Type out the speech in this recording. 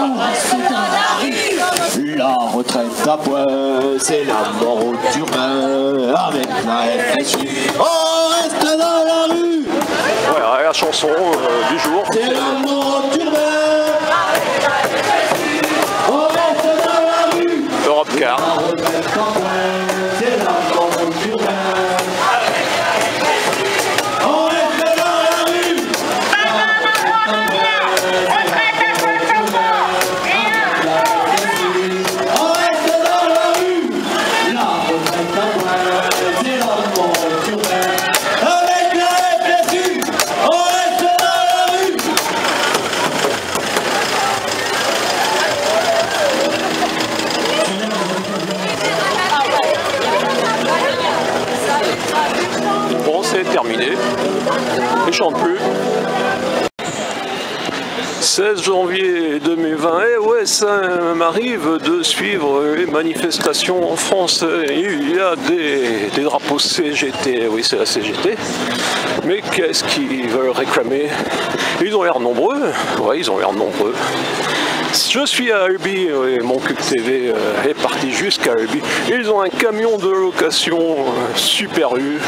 la rue. La retraite à point, c'est la mort au turbin. Avec la FSU, on reste dans la rue. Voilà, la chanson euh, du jour. C'est la mort au turbin. On reste dans la rue. Europe Car. C'est terminé. Et chante plus. 16 janvier 2020, et ouais, ça m'arrive de suivre les manifestations en France. Il y a des, des drapeaux CGT, oui, c'est la CGT. Mais qu'est-ce qu'ils veulent réclamer? Ils ont l'air nombreux, ouais, ils ont l'air nombreux. Je suis à Albi et mon Cube TV euh, est parti jusqu'à Albi. Ils ont un camion de location euh, Super U